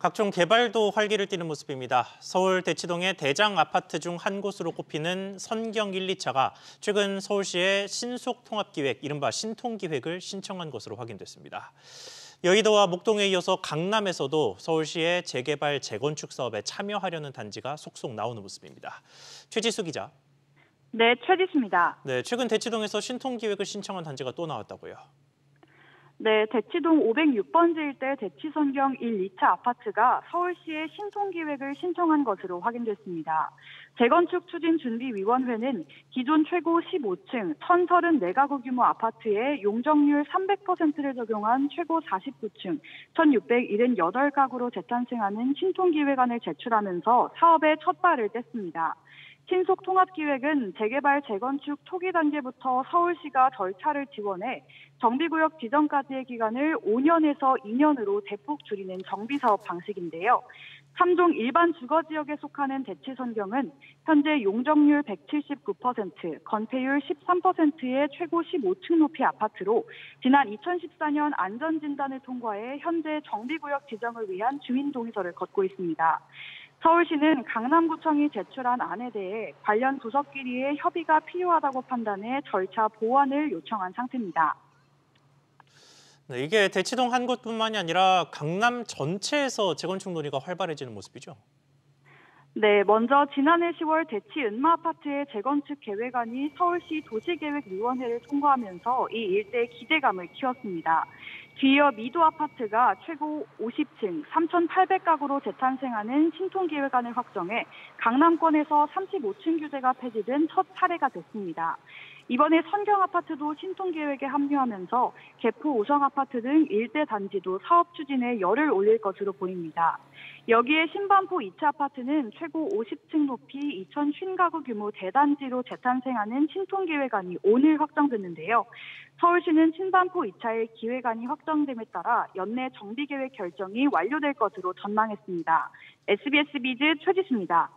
각종 개발도 활기를 띠는 모습입니다. 서울 대치동의 대장 아파트 중 한 곳으로 꼽히는 선경 1, 2차가 최근 서울시의 신속 통합 기획, 이른바 신통 기획을 신청한 것으로 확인됐습니다. 여의도와 목동에 이어서 강남에서도 서울시의 재개발, 재건축 사업에 참여하려는 단지가 속속 나오는 모습입니다. 최지수 기자. 네, 최지수입니다. 네, 최근 대치동에서 신통 기획을 신청한 단지가 또 나왔다고요. 네, 대치동 506번지 일 대 대치선경 1, 2차 아파트가 서울시의 신통기획을 신청한 것으로 확인됐습니다. 재건축 추진 준비위원회는 기존 최고 15층 1034가구 규모 아파트에 용적률 300%를 적용한 최고 49층 1678가구로 재탄생하는 신통기획안을 제출하면서 사업의 첫 발을 뗐습니다. 신속 통합 기획은 재개발 재건축 초기 단계부터 서울시가 절차를 지원해 정비구역 지정까지의 기간을 5년에서 2년으로 대폭 줄이는 정비 사업 방식인데요. 3종 일반 주거 지역에 속하는 대치 선경은 현재 용적률 179%, 건폐율 13%의 최고 15층 높이 아파트로 지난 2014년 안전 진단을 통과해 현재 정비구역 지정을 위한 주민 동의서를 걷고 있습니다. 서울시는 강남구청이 제출한 안에 대해 관련 부서끼리의 협의가 필요하다고 판단해 절차 보완을 요청한 상태입니다. 네, 이게 대치동 한 곳뿐만이 아니라 강남 전체에서 재건축 논의가 활발해지는 모습이죠. 네, 먼저 지난해 10월 대치 은마 아파트의 재건축 계획안이 서울시 도시계획위원회를 통과하면서 이 일대의 기대감을 키웠습니다. 뒤이어 미도 아파트가 최고 50층 3,800가구로 재탄생하는 신통계획안을 확정해 강남권에서 35층 규제가 폐지된 첫 사례가 됐습니다. 이번에 선경 아파트도 신통 계획에 합류하면서 개포 오성 아파트 등 일대 단지도 사업 추진에 열을 올릴 것으로 보입니다. 여기에 신반포 2차 아파트는 최고 50층 높이 2,050가구 규모 대단지로 재탄생하는 신통 계획안이 오늘 확정됐는데요. 서울시는 신반포 2차의 기획안이 확정됨에 따라 연내 정비계획 결정이 완료될 것으로 전망했습니다. SBS 비즈 최지수입니다.